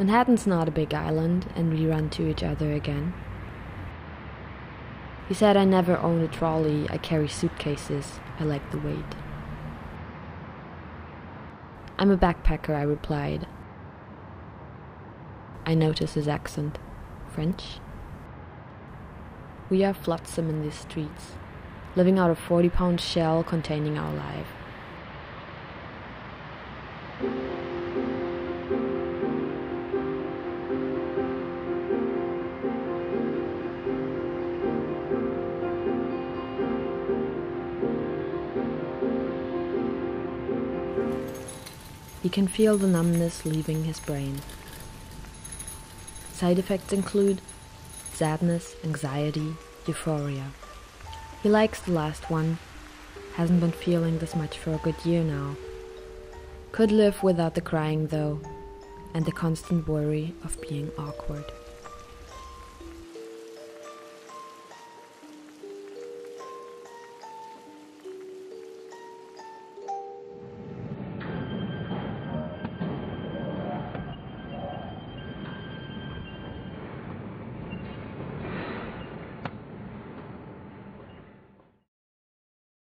Manhattan's not a big island, and we run to each other again. He said I never own a trolley, I carry suitcases, I like the weight. I'm a backpacker, I replied. I notice his accent. French? We are flotsam in these streets, living out a 40 pound shell containing our life. He can feel the numbness leaving his brain. Side effects include sadness, anxiety, euphoria. He likes the last one, hasn't been feeling this much for a good year now. Could live without the crying though, and the constant worry of being awkward.